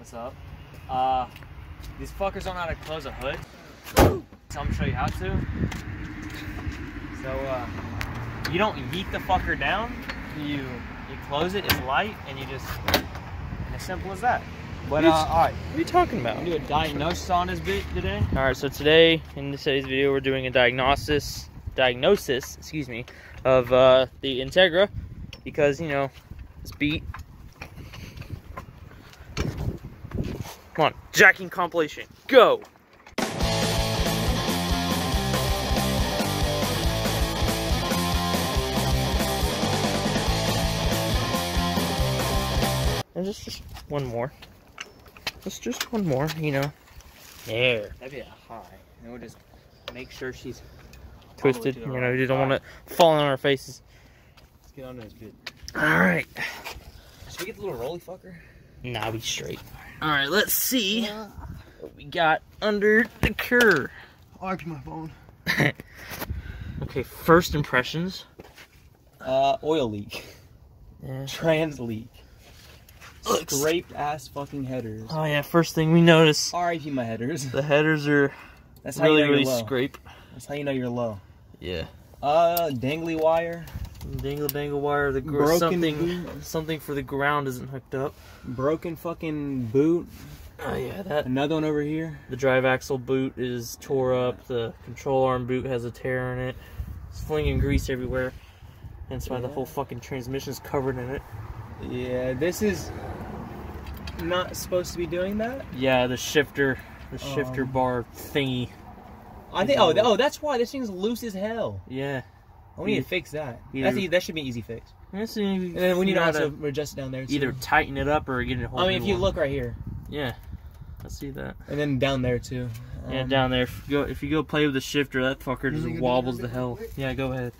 What's up? Uh, these fuckers don't know how to close a hood. So I'm gonna show you how to. So, uh, you don't yeet the fucker down. You you close it, it's light, and you just, and as simple as that. But, uh, alright, What are you talking about? I'm do a diagnosis on this bit today. All right, so today in today's video, we're doing a diagnosis, diagnosis, excuse me, of uh, the Integra because you know it's beat. Come on, jacking compilation, go! And just, just one more. Just, just one more, you know. There. That'd be a high. And we'll just make sure she's Twisted, you know, right you don't want it falling on our faces. Let's get under this bit. All right. Should we get the little rolly fucker? Now be straight. All right, let's see what we got under the cur. RP my phone. Okay, first impressions. Uh, oil leak. Yeah. Trans leak. Looks- Scraped ass fucking headers. Oh yeah, first thing we notice, RIP my headers. the headers are That's how really, you know really low. scrape. That's how you know you're low. Yeah. Uh, dangly wire, Dingle dangle wire, the gr- Broken something, boot. something for the ground isn't hooked up. broken fucking boot. Oh yeah, that Another one over here. the drive axle boot is tore up. The control arm boot has a tear in it. It's flinging grease everywhere. That's why the whole fucking transmission's covered in it. Yeah, this is not supposed to be doing that. Yeah, the shifter, the shifter Um, bar thingy. I think. Oh, oh, that's why this thing's loose as hell. Yeah. Oh, we need to fix that. either- That's e- that should be an easy fix. Yes, And then we need to also adjust it down there. Too. either tighten it up or get it. I mean, if you look right here, Yeah, I see that. and then down there too. yeah, Um, down there. If you go, if you go play with the shifter, that fucker just wobbles the hell. quick? Yeah, go ahead.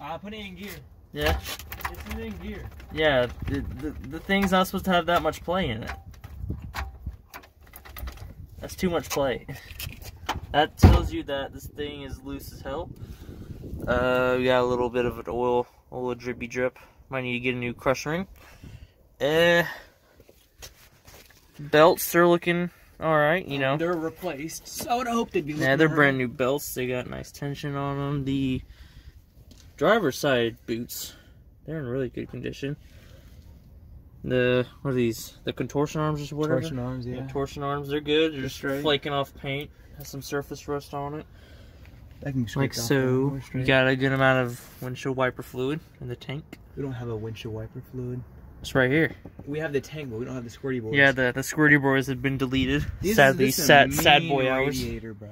Uh, put it in gear. Yeah, It's in gear. yeah. The, the the thing's not supposed to have that much play in it. That's too much play. that tells you that this thing is loose as hell. Uh, we got a little bit of an oil, a little drippy drip. Might need to get a new crush ring. Eh. belts are looking all right, you know. they're replaced. So I would hope they'd be. Yeah, they're brand new belts. They got nice tension on them. The driver's side boots, they're in really good condition. The what are these? The contortion arms or whatever. Torsion arms, yeah. Yeah, torsion arms. They're good. They're just straight. flaking off paint. Has some surface rust on it, That can be like so. You got a good amount of windshield wiper fluid in the tank. We don't have a windshield wiper fluid. It's right here. We have the tank, but we don't have the squirty boys. Yeah, the the squirty boys have been deleted. Sadly, this is a sad sad boy hours. Bro.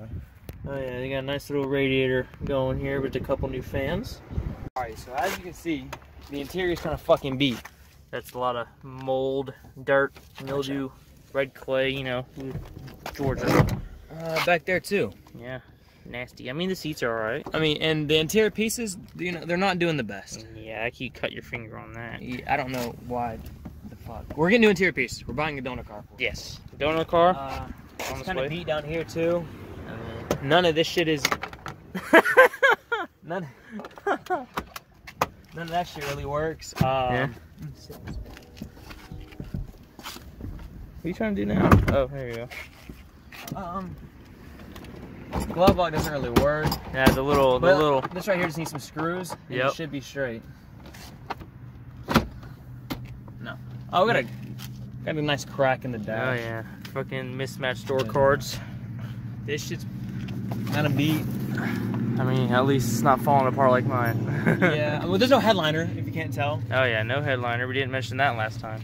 Oh yeah, they got a nice little radiator going here with a couple new fans. All right, so as you can see, the interior is kind of fucking beat. That's a lot of mold, dirt, mildew, red clay, you know, Georgia. Uh, back there too. Yeah, nasty. I mean, the seats are alright. I mean, and the interior pieces, you know, they're not doing the best. Yeah, I can cut your finger on that. I don't know why. The fuck. We're getting new interior pieces. We're buying a donor car. Yes. Donor car. Uh, it's its kind of beat down here too. None of this shit is. None. None of that shit really works. Um, Yeah. What are you trying to do now? Oh, there you go. Um, glove lock doesn't really work. Yeah, the little, the little. this right here just needs some screws. and Yep. It should be straight. No. Oh, we got a got a nice crack in the dash. Oh yeah, fucking mismatched door cards. This shit's kind of beat. I mean, at least it's not falling apart like mine. yeah. Well, there's no headliner if you can't tell. Oh yeah, no headliner. We didn't mention that last time.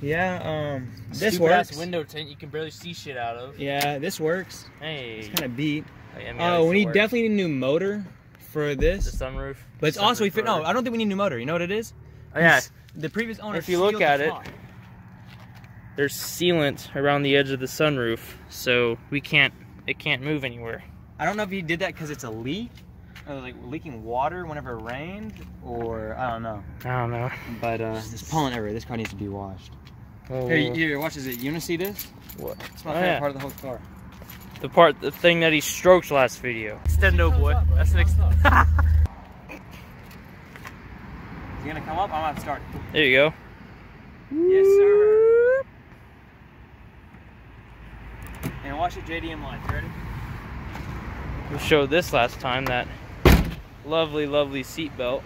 Yeah. Um. This Stupid ass works. window tint you can barely see shit out of. Yeah, this works. Hey. It's kind of beat. I mean, at Oh, we need works. definitely need a new motor for this. the sunroof. But it's also we fit. No. I don't think we need a new motor. You know what it is? Oh, yeah, The previous owner. If you look at it- there's sealant around the edge of the sunroof, so we can't. It can't move anywhere. I don't know if he did that because it's a leak, or like leaking water whenever it rained, or I don't know. I don't know. But uh, this pollen everywhere. This car needs to be washed. Oh, Here, you- here, watch this. You wanna see this? what? It's my Oh, favorite yeah. part of the whole car. The part, the thing that he stroked last video. Extendo boy. That's an come up. I'm gonna start. There you go. Yes, sir. And watch the JDM lights. Ready? We showed this last time that lovely, lovely seat belt.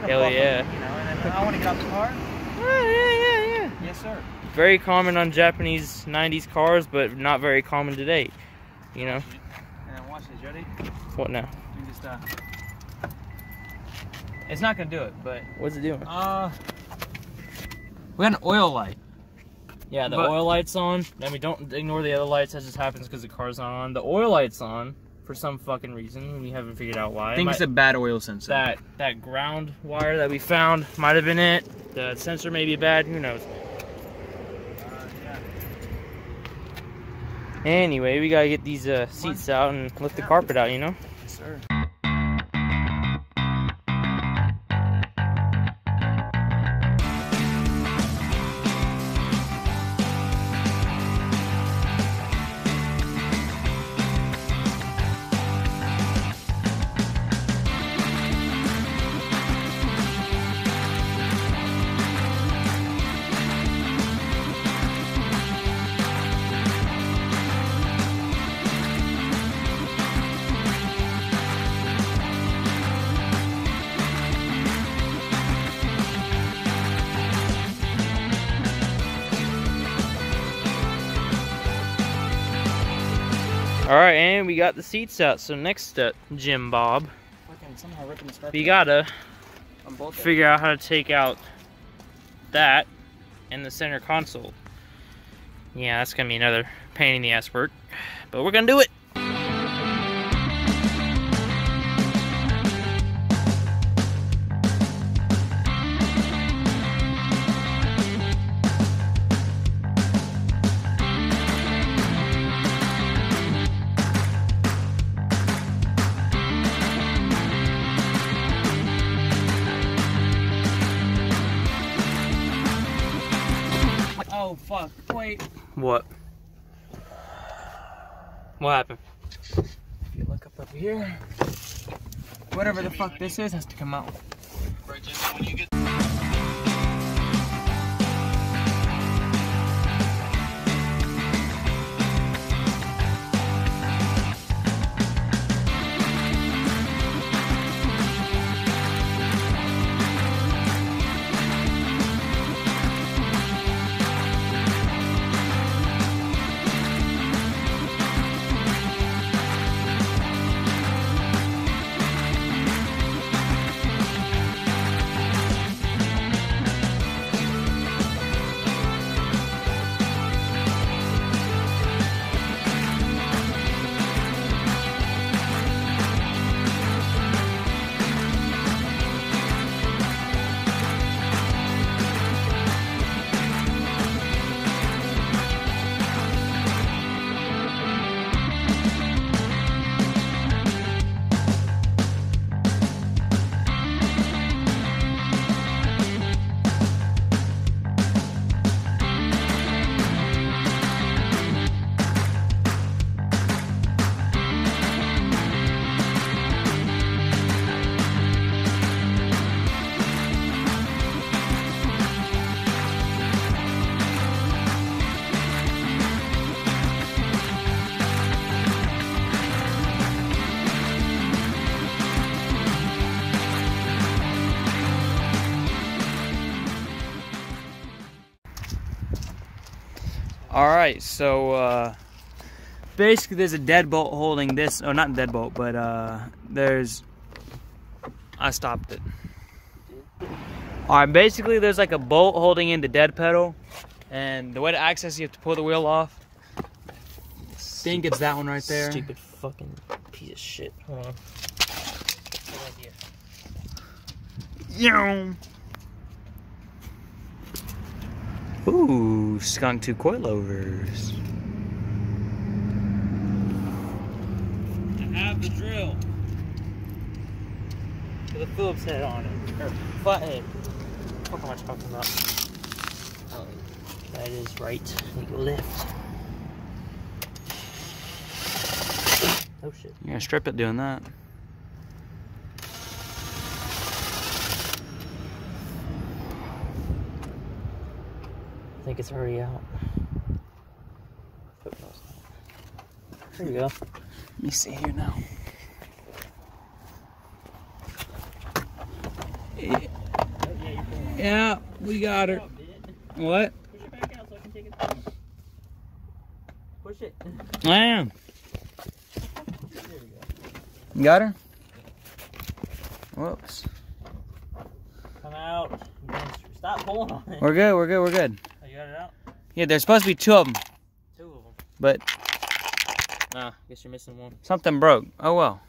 Hell Buckle, yeah. You know, and then I want to get out the car. Yeah, yeah, yeah, yeah. Yes, sir. Very common on Japanese 90s cars, but not very common today. You know? And watch this. Ready? What now? Just uh. It's not gonna do it, but What's it doing? uh. We got an oil light. Yeah, the But- oil light's on. I mean, don't ignore the other lights. That just happens because the car's not on. The oil light's on for some fucking reason. We haven't figured out why. I think Might- it's a bad oil sensor. that that ground wire that we found might have been it. The sensor may be bad. Who knows? Uh, yeah. Anyway, we gotta get these uh, seats out and lift the carpet out. You know. All right, and we got the seats out. So next step, Jim Bob, Fucking somehow ripping the spark. we gotta figure out how to take out that and the center console. Yeah, that's gonna be another pain in the ass work, but we're gonna do it. Fuck! Wait. What? What happened? If you look up over here, whatever the fuck this is has to come out. All right, so uh, basically, there's a deadbolt holding this. Oh, not deadbolt, but uh, there's. I stopped it. All right, basically, there's like a bolt holding in the dead pedal, and the way to access, it, you have to pull the wheel off. Think it's that one right there. Stupid fucking piece of shit. Hold on. Yeah. Ooh, skunk two coilovers. I have the drill. With a Phillips head on it. Or flat head. What am I talking about? Oh, that is right. Make a lift. Oh shit. You're gonna strip it doing that. Think it's already out. There you go. Let me see here now. Yeah, yeah we got her. What? Push it back out so I can take it. Push it. I am. You got her? Whoops. Come out. Stop pulling on it. We're good, we're good, we're good. Got it out? Yeah, there's supposed to be two of them, Two of them. but Nah, guess you're missing one. something broke. Oh well.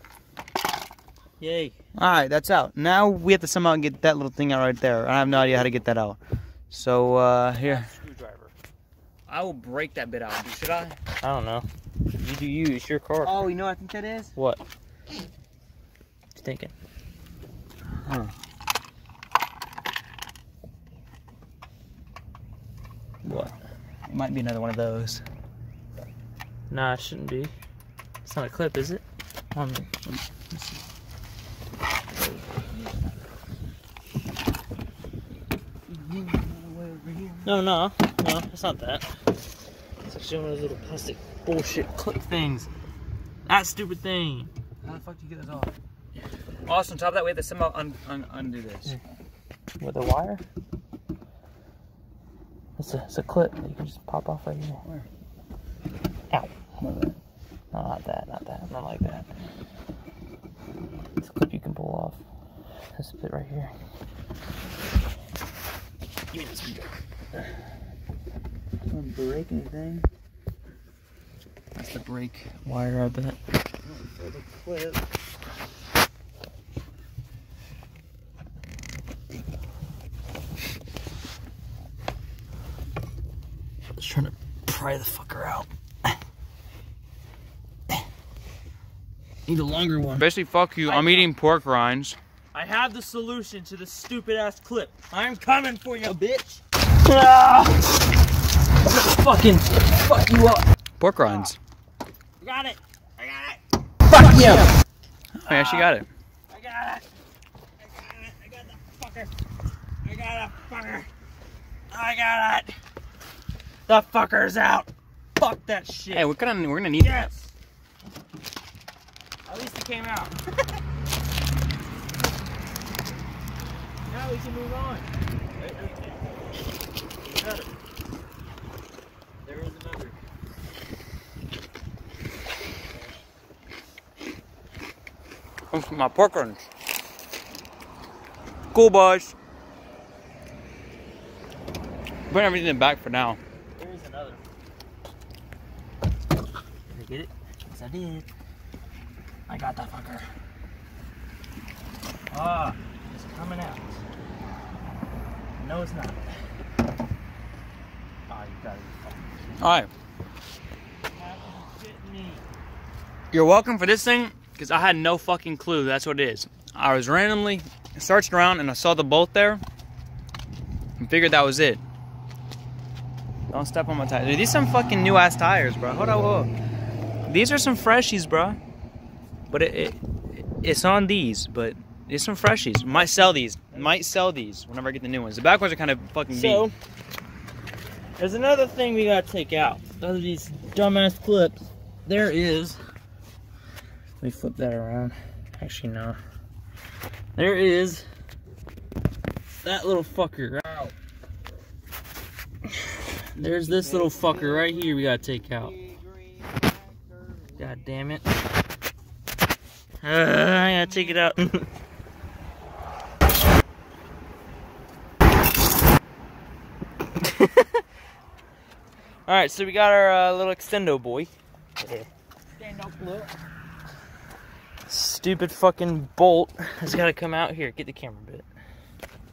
Yay. Alright, that's out. Now we have to somehow get that little thing out right there. I have no idea how to get that out. So, uh, here. Screwdriver. I will break that bit out. Should I? I don't know. You do you. It's your car. Oh, you know what I think that is? What? What you thinking? What? It might be another one of those. Nah, it shouldn't be. It's not a clip, is it? On the, no, no, no, it's not that. It's actually one of those little plastic bullshit clip things. That stupid thing. How the fuck do you get this off? Also, on top of that, we have to somehow un un undo this. With a wire? It's a, it's a clip that you can just pop off right here. Where? Ow. No, not that, not that, not like that. It's a clip you can pull off. This bit right here. Give me this screwdriver. Don't break anything. That's the brake wire, I bet. Oh, clip. Just trying to pry the fucker out. Need a longer one. Basically, fuck you. I'm eating pork rinds. I have the solution to this stupid ass clip. I'm coming for you, bitch. Ah! fucking fuck you up. Pork rinds. I got it. I got it. Fuck you! Oh, yeah, she got it. I got it. I got it. I got the fucker. I got a fucker. I got it. The fucker's out. Fuck that shit. Hey, we're gonna we're gonna need yes. At least it came out. now we can move on. There is another. Comes from my pork rinds. Cool, boys. Put everything in back for now. There is another. Did I get it? Yes, I did. I got that fucker. Ah, it's coming out. No, it's not. Ah, you gotta be Alright. You're welcome for this thing because I had no fucking clue that's what it is. I was randomly searching around and I saw the bolt there and figured that was it. Don't step on my tires. Dude, these some fucking new ass tires, bro. Hold on, hold on. These are some freshies, bro. But it, it it's on these, but it's some freshies. Might sell these. Might sell these whenever I get the new ones. The back ones are kind of fucking So, beat. there's another thing we gotta take out. Other than these dumbass clips. There is. Let me flip that around. Actually, no. There is that little fucker. Out. There's this little fucker right here we gotta take out. God damn it. Uh, I gotta take it out. Alright, so we got our uh, little extendo boy. Stupid fucking bolt has gotta come out here. Get the camera bit.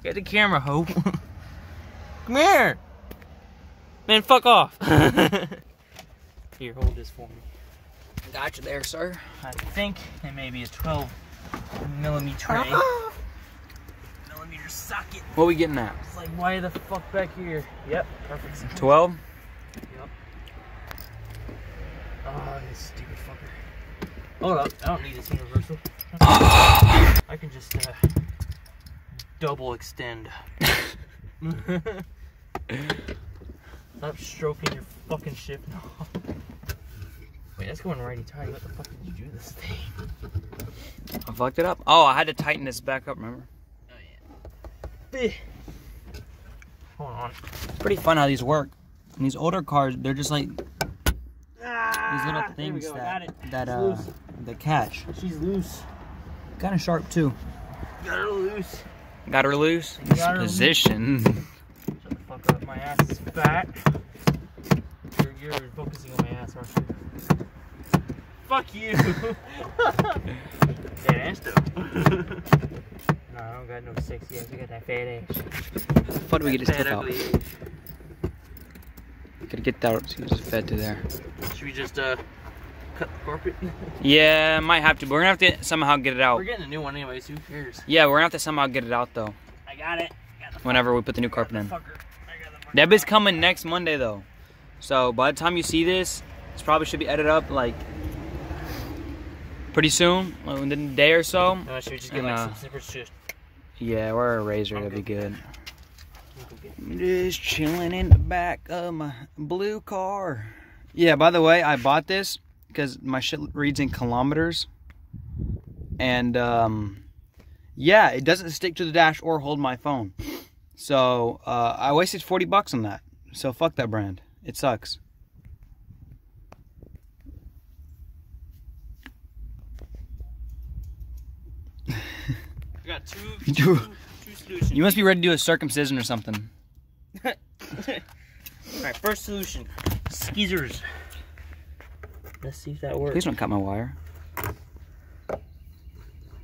Get the camera, Hope. come here! Man, fuck off! here, hold this for me. Got you there, sir. I think it may be a 12 millimeter millimeter socket. What we getting at? It's like, why the fuck back here? Yep, perfect. 12? Yep. Oh, this stupid fucker. Hold up, I don't need this universal. I can just uh, double extend. Stop stroking your fucking shift knob. Wait, that's going righty tighty. What the fuck did you do this thing? I fucked it up. Oh, I had to tighten this back up, remember? Hold on. It's pretty fun how these work. And these older cars, they're just like these little Ah, there we things that that uh the catch. She's loose. Kind of sharp too. Got her loose. Got her loose. You got her loose. Position. Shut the fuck up. My ass is fat. You're, you're focusing on my ass, aren't you? Fuck you. Dead ass though. no, I don't got no sexy ass. I got that fat ass. How do we get this Fat, clip out? ugly. Gotta get that so it's fed to there. Should we just uh cut the carpet? Yeah, might have to, but we're gonna have to somehow get it out. We're getting a new one anyway, so who cares? Yeah, we're gonna have to somehow get it out though. I got it. Got Whenever we put the new carpet Got in. the fucker. I got the fucker. That bit's coming next Monday though. So by the time you see this, this probably should be edited up like pretty soon, like within a day or so. No, should we just get And, like uh, some shit? Yeah, or a razor, I'm that'd be good. good. Just chilling in the back of my blue car. Yeah, by the way, I bought this because my shit reads in kilometers. And um yeah, it doesn't stick to the dash or hold my phone. So uh, I wasted 40 bucks on that. So fuck that brand. It sucks. I got two, You- two, two solutions. You must be ready to do a circumcision or something. Alright, first solution. Skeezers. Let's see if that works. Please don't cut my wire.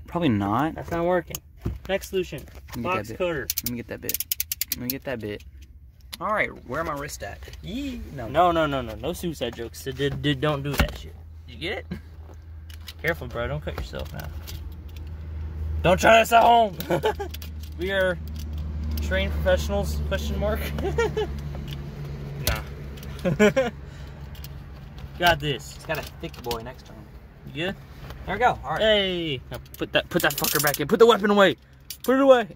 Probably not. That's not working. Next solution. Let me, get Box cutter. Let me get that bit. Let me get that bit. All right, where my wrist at? Yee. No, no, no, no, no. No suicide jokes. Did, did, don't do that shit. You get it? Careful, bro. Don't cut yourself now. Don't try this at home. we are trained professionals? Question mark. nah. Got this. It's got a thick boy next to him. You good? There we go. All right. Hey. Now put that put that fucker back in. Put the weapon away. Put it away.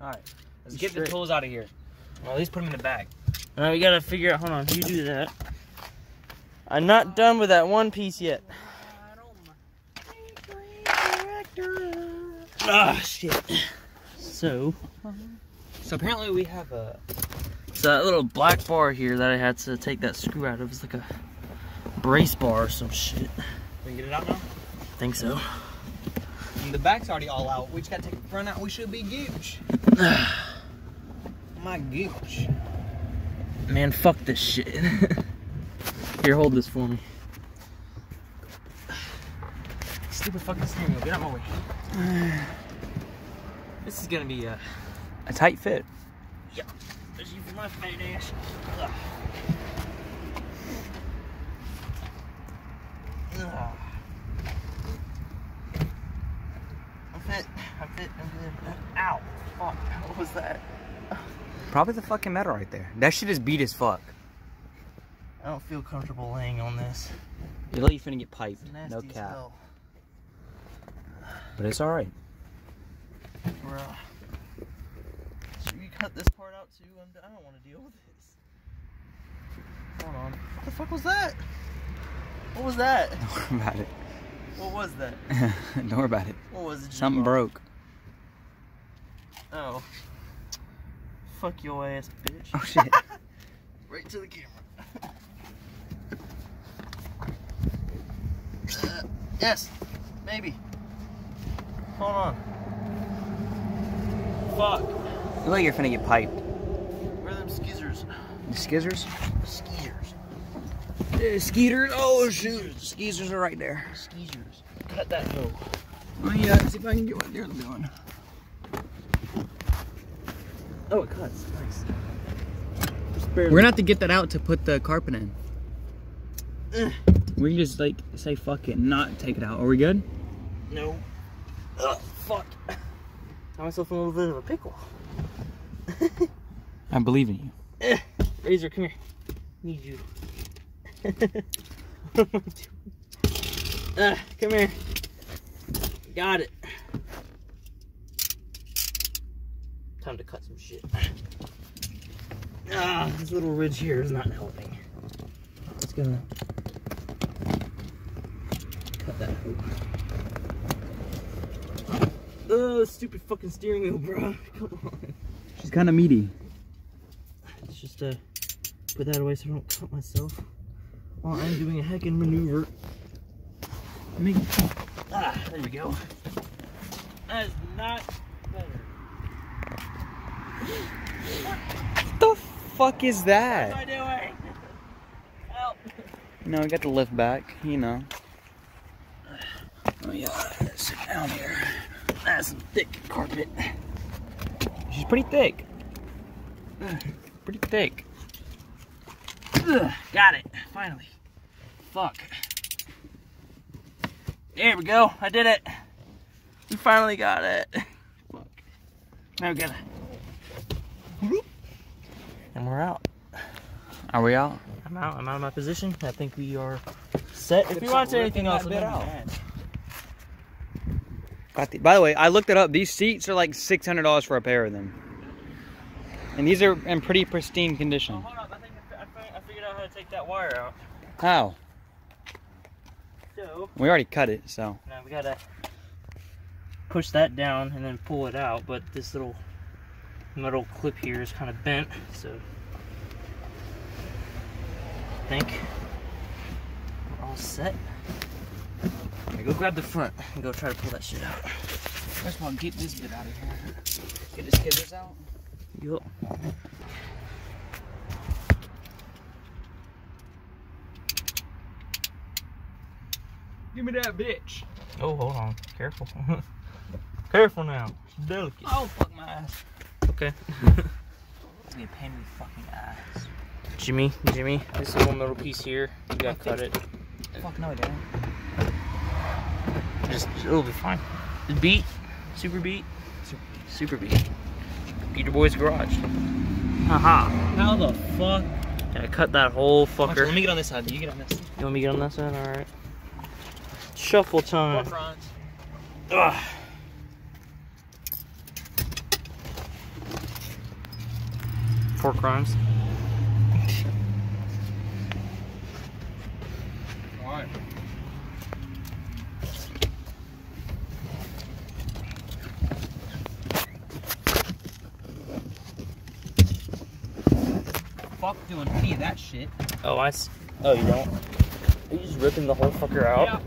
All right. Let's get the tools out of here. Well, at least put them in the bag. Now we gotta figure out. Hold on, if you do that. I'm not done with that one piece yet. Ah, shit. So, So apparently we have a. so that little black bar here that I had to take that screw out of is like a brace bar or some shit. We can get it out now. I think so. And the back's already all out. We just gotta take the front out. We should be gooch. My gooch. Man, fuck this shit. Here, hold this for me. Stupid fucking steering wheel. Get out my way. This is gonna be a. A tight fit. Yep, There's you for my fat ass. Ugh. Ugh. I'm fit. I'm fit. I'm good. Ow. Fuck. What was that? Probably the fucking metal right there. That shit is beat as fuck. I don't feel comfortable laying on this. You look, you finna get piped. It's nasty No as cap. hell. But it's alright. Bruh. Should we cut this part out too? I'm, I don't want to deal with this. Hold on. What the fuck was that? What was that? Don't worry about it. What was that? Don't worry about it. What was it? Something broke. Oh. Fuck your ass, bitch. Oh shit. Right to the camera. Uh, yes, maybe. Hold on. Fuck. You look like you're finna get piped. Where are them skeezers? The skizzers? Skeezers. Uh, skeeters? Oh shoot. Skeezers are right there. Skeezers. Cut that hoe. Oh yeah, see if I can get what they're doing. Oh, it cuts. Nice. We're gonna have to get that out to put the carpet in. Ugh. We can just like say fuck it and not take it out. Are we good? No. Ugh, fuck. Got myself in a little bit of a pickle. I believe in you. Razor, come here. Need you. uh, come here. Got it. Time to cut some shit. Ah, this little ridge here is not helping. It's gonna cut that hoop. Oh, stupid fucking steering wheel, bro. Come on. She's kind of meaty. Let's just uh, put that away so I don't cut myself while I'm doing a heckin' maneuver. Me. Ah, there we go. That is not better. What the fuck is What am that? I doing? Help. No, I got the lift back, you know. Oh yeah, sit down here. That's some thick carpet. She's pretty thick. Pretty thick. Ugh, got it. Finally. Fuck. There we go. I did it. We finally got it. Fuck. Now we gotta. And we're out. Are we out? I'm out. I'm out of my position. I think we are set. If you want to say anything else, let me out. know. Got the, by the way, I looked it up. These seats are like six hundred dollars for a pair of them, and these are in pretty pristine condition. Oh, hold up. I think I, fi- I figured out how to take that wire out. How? So We already cut it, so now we gotta push that down and then pull it out. But this little metal clip here is kind of bent, so I think we're all set. Okay, go grab the front and go try to pull that shit out. first of all, get this bit out of here. Get this kidders out. Yup. Give me that bitch. Oh, hold on. Careful. Careful now. It's delicate. Oh fuck my ass. Okay. It's gonna pain me fucking ass. Jimmy, Jimmy, this little metal piece here, you gotta cut it. Fuck no, I didn't. Just, it'll be fine. Beat, super beat, super, super beat. Beater Boy's garage. Haha. How the fuck? Gotta cut that whole Watch, fucker. let me get on this side. You get on this. You want me to get on that side? Alright. Shuffle time. front. Ugh. Four crimes. Alright. Fuck doing any of that shit. Oh, I. s- Oh, you don't? Are you just ripping the whole fucker out?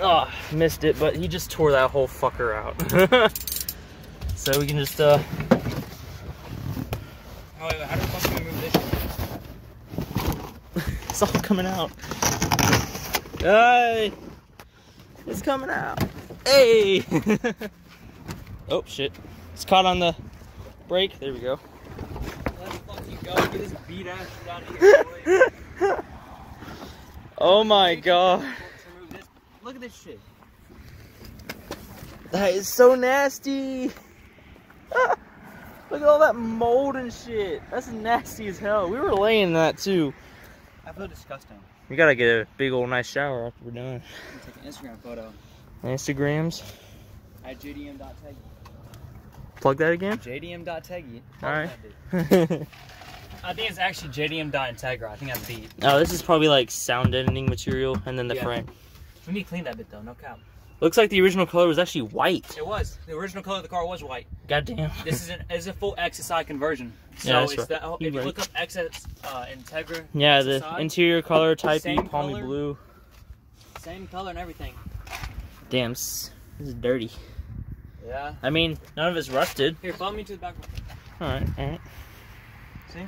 Oh, missed it, but he just tore that whole fucker out. so we can just, uh, Oh, wait, how the fuck do we move this shit? It's all coming out. Hey! It's coming out. Hey! oh, shit. It's caught on the brake. There we go. Let's fucking go. Get this beat ass out of here, boy. Oh my god. Look at this shit. That is so nasty. Look at all that mold and shit. That's nasty as hell. We were laying that too. I feel disgusting. We gotta get a big old nice shower after we're done. Take an Instagram photo. Instagrams. At jdm.taggy. Plug that again. jdm.taggy. Alright. I think it's actually jdm.integra. I think I beat. oh, this is probably like sound editing material and then the Yeah. frame. We need to clean that bit though, no cap. Looks like the original color was actually white. It was. The original color of the car was white. God damn. This is an is a full XSI conversion. So Yeah, that's it's right. that if right. look up XS uh, Integra, Yeah, the interior color type E, palmy color. blue. same color and everything. Damn, this is dirty. Yeah. I mean, none of it's rusted. Here, follow me to the back. Alright, alright. See?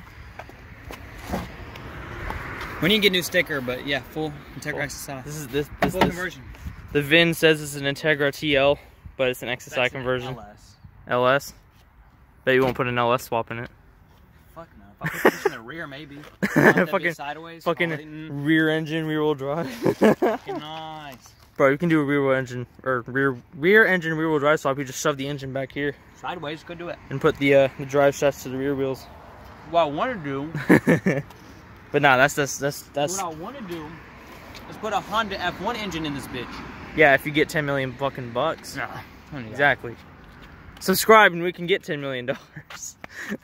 We need to get a new sticker, but yeah, full Integra XSI. This is this this, Full this conversion. The VIN says it's an Integra TL, but it's an XSI That's an conversion. LS. LS. Bet you won't put an LS swap in it. Fuck no. If I put this in the rear, maybe. Want that to be fucking sideways. fucking mm, rear engine, rear wheel drive. fucking nice. Bro, you can do a rear wheel engine or rear rear engine, rear wheel drive swap. You just shove the engine back here Sideways, go do it. and put the uh, the drive shafts to the rear wheels. What I want to do, but nah, that's that's that's that's what I want to do, is put a Honda F1 engine in this bitch. Yeah. If you get 10 million fucking bucks, Nah, I that. exactly. Subscribe and we can get 10 million dollars.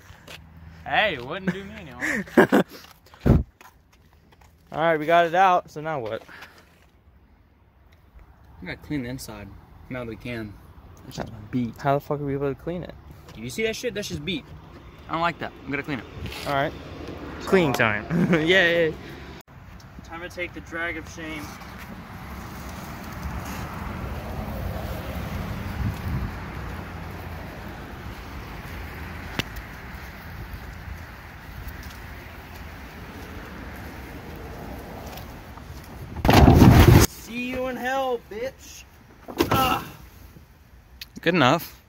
Hey, it wouldn't do me any. All right, we got it out. So now what? We gotta clean the inside. Now that we can. That's just beat. How the fuck are we able to clean it? You see that shit? That's just beat. I don't like that. I'm gonna clean it. All right. Clean time. yeah, yeah. Time to take the drag of shame. Bitch. Good enough.